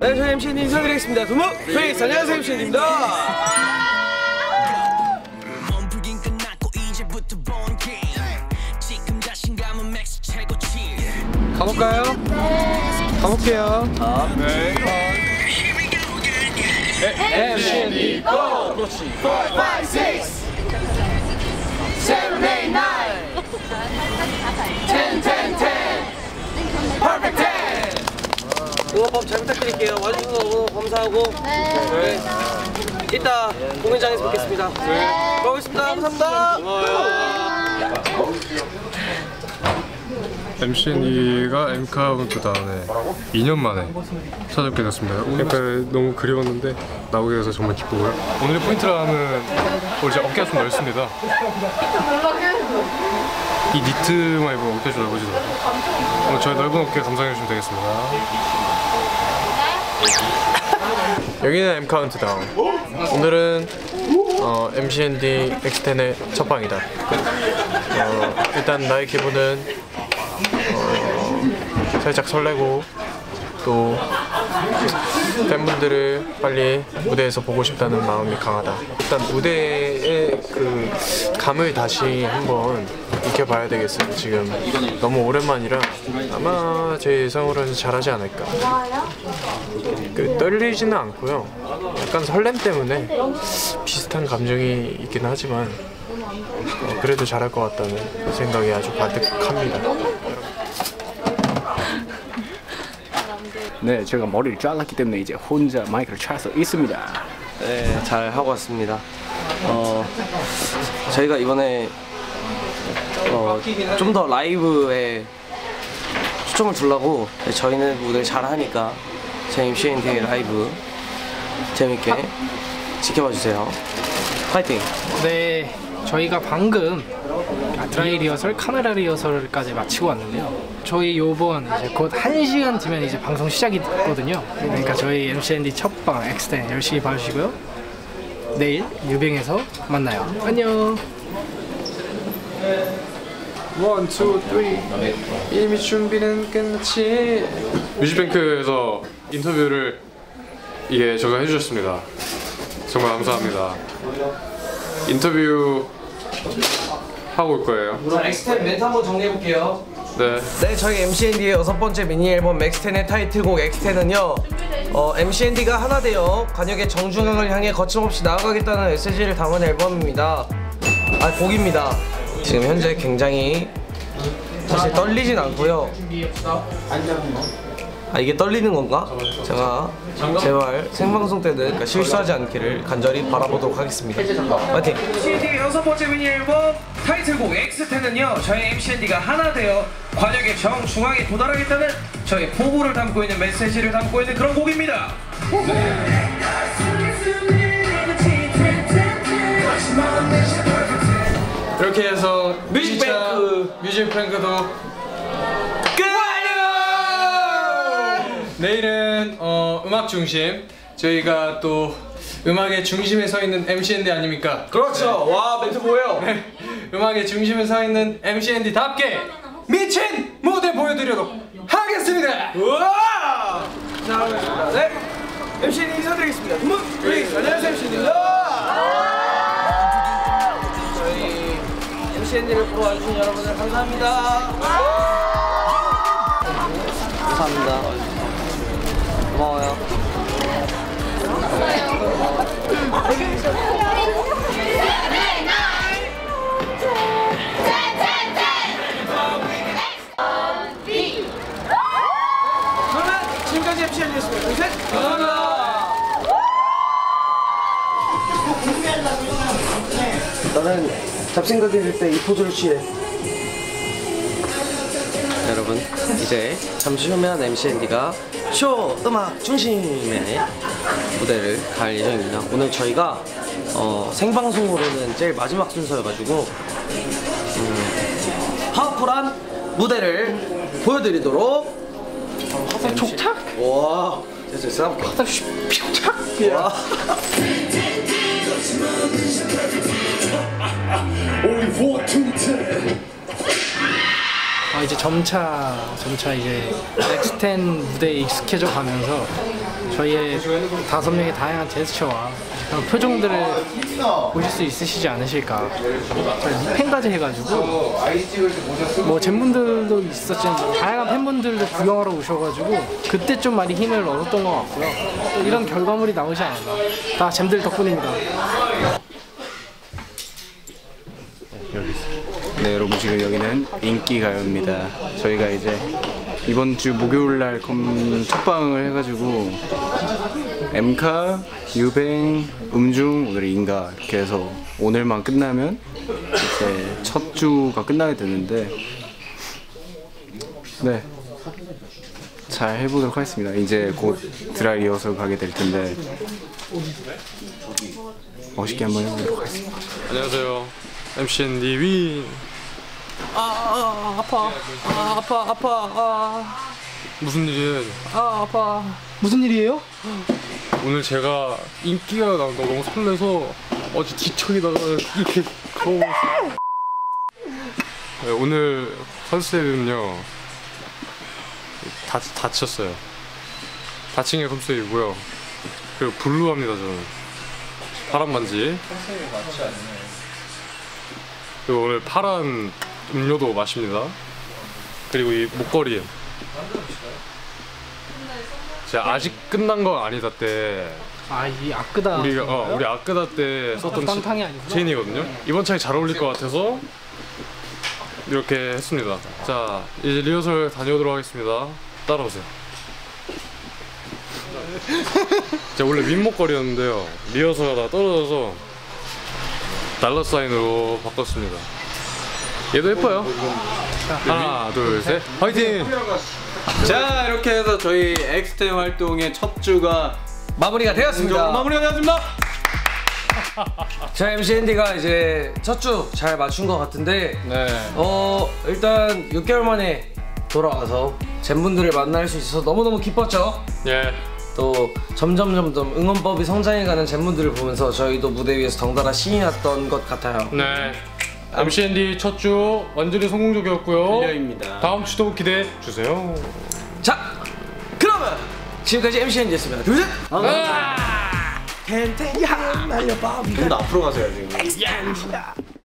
네, 저희 MC님 인사드리겠습니다. 두무 페이스 안녕하세요 MC님입니다. 가볼까요? 가볼게요. 네. MC님 고! 그렇지. 4, 5, 6 7, 8, 9 10, 10, 10 퍼펙트 10 응원법 잘 부탁드릴게요. 와주셔서 너무 감사하고 네. 이따 공연장에서 뵙겠습니다. 네. 고맙습니다. 감사합니다. MCND가 엠카운트다운에 2년 만에 찾아뵙게 됐습니다. 그러니까 너무 그리웠는데 나오게 돼서 정말 기쁘고요. 오늘의 포인트라면 우리 이제 어깨가 좀 넓습니다. 이 니트만 입으면 어깨가 좀 넓어지더라고요. 오늘 저의 넓은 어깨 감상해 주시면 되겠습니다. 여기는 M 카운트다운. 오늘은 어, MCND X10의 첫 방이다. 어, 일단 나의 기분은 어, 살짝 설레고 또 팬분들을 빨리 무대에서 보고 싶다는 마음이 강하다. 일단 무대의 그 감을 다시 한번 익혀봐야 되겠어요. 지금 너무 오랜만이라 아마 제 예상으로는 잘하지 않을까. 그 떨리지는 않고요. 약간 설렘 때문에 비슷한 감정이 있긴 하지만 어, 그래도 잘할 것 같다는 생각이 아주 가득합니다. 네, 제가 머리를 잘랐기 때문에 이제 혼자 마이크를 찰수 있습니다. 네, 잘 하고 왔습니다. 어, 저희가 이번에 어, 좀 더 라이브에 초점을 두려고 저희는 무대를 잘 하니까 제 MCND 라이브 재밌게 지켜봐 주세요. 파이팅! 네, 저희가 방금 드라이 리허설, 카메라 리허설까지 마치고 왔는데요. 저희 요번 이제 곧 1시간 뒤면 이제 방송 시작이 됐거든요. 그러니까 저희 MCND 첫방 X10 열심히 봐주시고요. 내일 뮤뱅에서 만나요. 안녕. One, two, three. 이미 준비는 끝났지. 뮤직뱅크에서 인터뷰를 이게 제가 해주셨습니다. 정말 감사합니다. 인터뷰 하고 올 거예요. 자, X10 멘트 한번 정리해 볼게요. 네. 네, 저희 MCND의 여섯 번째 미니 앨범 맥스텐의 타이틀곡 X10은요. 어, MCND가 하나 되어 관역의 정중앙을 향해 거침없이 나아가겠다는 메시지를 담은 앨범입니다. 아, 곡입니다. 지금 현재 굉장히 사실 떨리진 않고요. 아 이게 떨리는 건가? 제가 제발 생방송 때는 그러니까 실수하지 않기를 간절히 바라보도록 하겠습니다. 파이팅! MCND 여섯 번째 미니 앨범 타이틀곡 X10은요 저희 MCND가 하나 되어 관역의 정중앙에 도달하겠다는 저희 포부를 담고 있는 메시지를 담고 있는 그런 곡입니다. 이렇게 해서 뮤직뱅크. 뮤직뱅크도 끝! 내일은 어, 음악 중심 저희가 또 음악의 중심에 서 있는 MCND 아닙니까? 그렇죠. 와 멘트 뭐예요? 음악의 중심에 서 있는 MCND답게 미친 무대 보여드리도록 하겠습니다. 우와! 자. 네. MCND 인사드리겠습니다. 플리즈 안녕하세요 MCND입니다. MCND를 보러 와주신 여러분들 감사합니다. 감사합니다. 고마워요. 그러면 지금까지 MCND였습니다. 둘, 셋. 감사합니다. 나는 잡생각이 들때이 포즈를 취해. 여러분, 이제 잠시 후면 MCND가 쇼 음악 중심의 무대를 갈 예정입니다. 오늘 저희가 어, 생방송으로는 제일 마지막 순서여가지고 음, 파워풀한 무대를 보여드리도록 화살 촉착? 와 됐어 됐어 화살 촉착 와 어, 이제 점차 점차 이제 넥스텐 무대에 익숙해져 가면서 저희의 다섯 명의 다양한 제스처와 표정들을 보실 수 있으시지 않으실까. 저희 미팬까지 해가지고 뭐 젠분들도 있었지만 다양한 팬분들도 구경하러 오셔가지고 그때 좀 많이 힘을 얻었던 것 같고요. 또 이런 결과물이 나오지 않았나. 다 젠들 덕분입니다. 네 여러분 지금 여기는 인기가요입니다. 저희가 이제 이번 주 목요일 날 컴- 첫방을 해가지고 엠카, 유뱅, 음중, 오늘 인가 이렇게 해서 오늘만 끝나면 이제 첫 주가 끝나게 되는데 네. 잘 해보도록 하겠습니다. 이제 곧 드라이 리허설 가게 될 텐데 멋있게 한번 해보도록 하겠습니다. 안녕하세요. MCN 니윈. 아 아파. 아 아파 아파. 아, 무슨 일이에요? 아 아파. 무슨 일이에요? 오늘 제가 인기가 나온다 너무 설레서 어제 뒤척이다가 이렇게 거울 네, 오늘 컨셉은요 다, 다쳤어요. 다친 게 컨셉이고요? 그리고 블루합니다 저는. 파란 반지. 그리고 오늘 파란 음료도 마십니다 그리고 이 목걸이 제가 아직 끝난 건 아니다 때 아이 아끄다. 우리가 어, 우리 아끄다 때 썼던 치-. 체인이거든요. 이번 차에 잘 어울릴 것 같아서 이렇게 했습니다. 자 이제 리허설 다녀오도록 하겠습니다. 따라오세요. 제가 원래 윗목걸이였는데요. 리허설 하다 떨어져서 달러 사인으로 바꿨습니다. 얘도 예뻐요. 하나, 둘, 셋, 화이팅! 자 이렇게 해서 저희 엑스텐 활동의 첫 주가 마무리가 되었습니다 마무리가 되었습니다. 저희 MC 앤디가 이제 첫 주 잘 맞춘 것 같은데 네. 어 일단 6개월 만에 돌아와서 젠분들을 만날 수 있어서 너무너무 기뻤죠 예. 또 점점 점점 응원법이 성장해가는 젠분들을 보면서 저희도 무대 위에서 덩달아 신이 났던 것 같아요 네. MCND 첫 주 완전히 성공적이었고요. 클리어입니다. 다음 주도 기대해 주세요. 자 그러면 지금까지 MC 앤디였습니다 둘 셋 텐텐야 날려봐 좀 더 앞으로 가세요 지금.